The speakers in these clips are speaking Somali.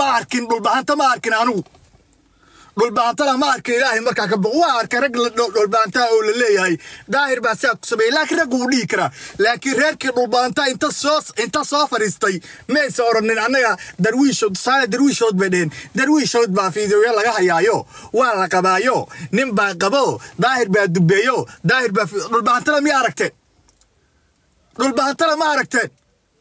ma arkin dhulbahanta ma arkin anigu dhulbaantana ma arkin ilaahay markaa ka boq waa arkay rag dhulbaantaa oo la leeyahay daahir baa sidaa ku sameeyey laakiin raggu wuu dhihi karaa laakiin reerkii dhulbaanta inta soo inta soo fadhiistay maysa odhanin annaga darwiishood tusaale darwiishood bay dheheen darwiishood baa fiidiyoya laga hayaayo waa la qabaayo nin baa qabo daahir baa dubeeyo daahir baa dhulbaantana miya aragteen dhulbaantana ma aragteen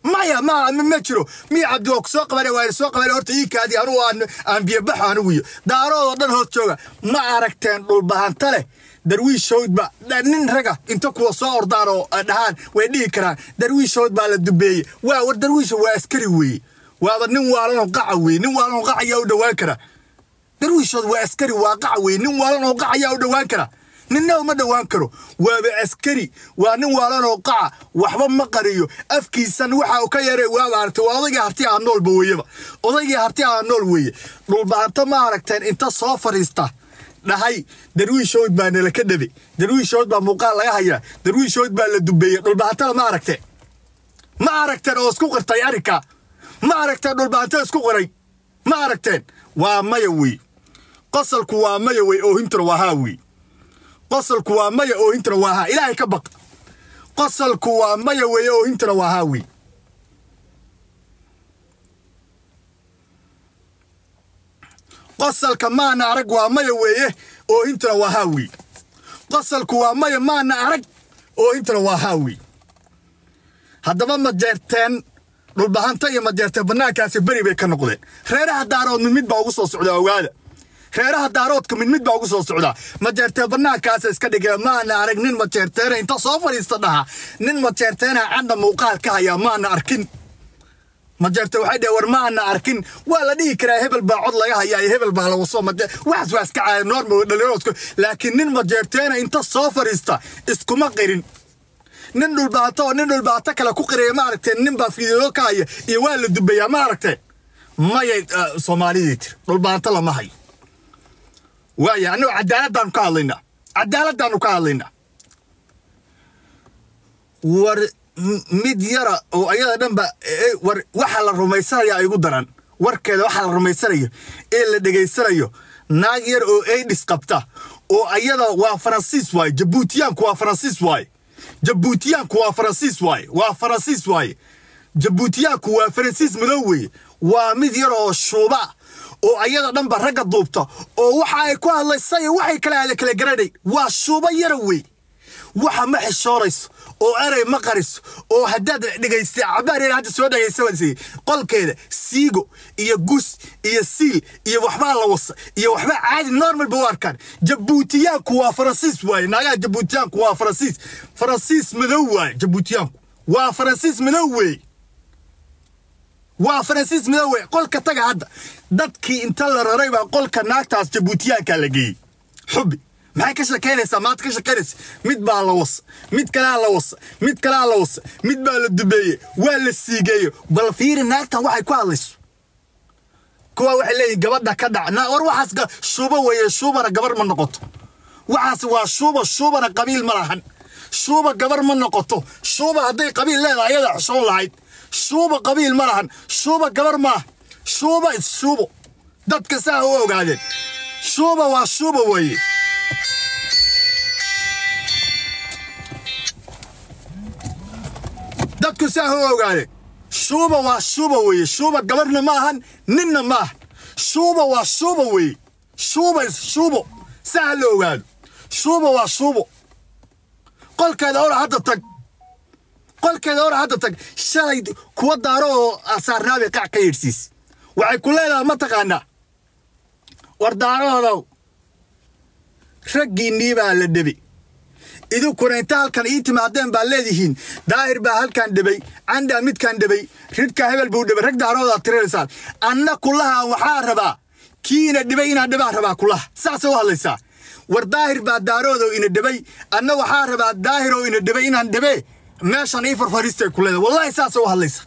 maya ma ma jiro. Miya cabdi waa ku soo qabane waa soo qabane horta ii kaadi anugu aan aan biyabaxo anigu daaroodoo dhan hoos jooga. Ma aragteen dhulbahanta leh darwiishood ba nin raga inta kuwa soo ordaan oo dhahaan way dhihi karaan. Darwiishood baa la dubeeyey. Waa war darwiisho waa askari weeye. Waaba nin waalanoo qaca weeye. Nin waalanoo qaca u dhowaan kara. Darwiishood waa askari waa qaca weeye. Nin waalanoo qaca u dhowaan kara ninna uma dhowaan karo. Waaba askari waa nin waalanoo qaca waxba ma qariyo. Afkiisan waxa ka yaray waaba aragtay waa odaygii harti aa noolba weeyaba odaygii harti aa nool weeye. Dhulbahanto ma aragteen inta soo fadhiista dhahay darwiishood baa nala ka dhabe. Darwiishood baa muuqaal laga hayaa darwiishood baa la dubeeyey dhulbahantana ma aragteen ma aragteen oo isku qirtay arrinka. Ma aragteen dhulbahanto isku qiray ma aragteen. Waa maya wey qosalku waa maya wey oo hintuna waa haa wey qosalku waa maya oo hintuna waa haa. Ilaahay ka baq qosalku waa maya weeye oo hintuna waa haa wey qosalka maana arag waa maya weeye oo hintuna waa haa wey qosalku waa maya maana arag oo hintuna waa haa haddaba ma jeerteen dhulbahanta iyo ma jeerteen bannaankaasi beri bay ka noqdeen. Reeraha daarood mid baa ugu soo socdaa ogaada reeraha daaroodka mid mid baa ugu soo socdaa majeerteen bannaankaasa iska dhigee? Maana arag nin majeerteena inta soo fadhiista dhaha nin majeerteena cadha muuqaal ka hayaa maana arkin. Majeerte waxay dheh war maana arkin. Waa la dhihi karaa hebel baa cod laga hayaa hebel baa soo maje waxaas waa iska caaya normal dhalinyaroodsku laakiin nin majeerteena inta soo fadhiista iskuma qirin. Nin dhulbaato oo nin dhulbaato kale ku qiraya ma aragteen nin baa fiidiyoo ka haya iyo waa la dubayaa ma aragteen mayay soomaalidii tir dhulbaato lama hayo waaya annagu cadaaladdaanu ka hadlaynaa cadaaladdaanu ka hadlaynaa war mid yara oo ayada dhanba war waxa la rumaysanayaa igu daran. Warkeeda waxa la rumaysanayo ee la dhegaysanayo naag yar oo aidis qabta oo ayada waa faransiis waaye jabuutiyaanku waa faransiis waaye. Jabuutiyaanku waa faransiis waaye waa faransiis waaye. Jabuutiyaanku waa faransiis madow weeye. Waa mid yar oo shuuba oo ayada dhanba ragga duubta oo waxa ay ku hadlaysay waxay kala aada kala garanay waa shuuba yara wey waxa ma xishoorayso oo erey ma qariso oo haddaad dhegaystay cabaar hadda soo dhegaysabaysay qolkeeda siigo iyo gus iyo siil iyo waxbaa la wasa iyo waxba caadi normal ba u arkaan. Jabuutiyaanku waa faransiis waaye naagaha jabuutiyaanku waa faransiis. Faransiis madow waaye jabuutiyaanku. Waa faransiis madow weeye waa faransiis midoowe qolka taga hadda. Dadkii inta la raray baa qolka naagtaas jabuutiyaankaa la geeyey. Xubi maxay ka shekeynaysaa maanta ka shekeynaysa mid baa la wasa mid kalaa la wasa mid kalaa la wasa mid baa la dubeeye waa la siigeeyo. Bal fiiri naagtan waxay ku hadlayso. Kuwa waxay leeyihiin gabadha ka dhac. War waxaas shuuba weeye shuubana gabar ma noqoto. Waxaas waa shuuba shuubana qabiil ma lahan. Shuuba gabar ma noqoto. Shuuba hadday qabiil leedahay ayada xushoon lahayd shuuba qabiil ma lahan shuuba gabar maaha shuuba is shuubo dadka saa u ogaadeen shuuba waa shuuba weeye. Dadku saa u ogaadeen shuuba waa shuuba weeye shuuba gabarna ma ahan ninna ma ahan shuuba waa shuuba weeye shuuba is shuubo saa la ogaado. Shuuba waa shuubo qolkeeda ora hadda tag qolkeeda ora hadda tag shalay kuwa daaro oo saarnaabay qac ka yeedhsiis waxay ku leedahay ma taqaanaa war daarahoodow raggiinnii baa la dhebay idinkuna inta halkan ii timaadeen baa leedihiin. Daahir baa halkan dhebay candhaa midkaan dhebay ridhkaa hebel buu dhebay rag daaroodaa tirinaysaan anna kulaha waxaa rabaa kii ina dhibay inaa dhibaa rabaa kulaha. Saasay u hadlaysaa. War daahir baa daaroodow ina dhebay anna waxaa rabaa daahiroo ina dhebay inaan dhebee meeshan ii farfariistay ku leedahay wallahi saasay u hadlaysa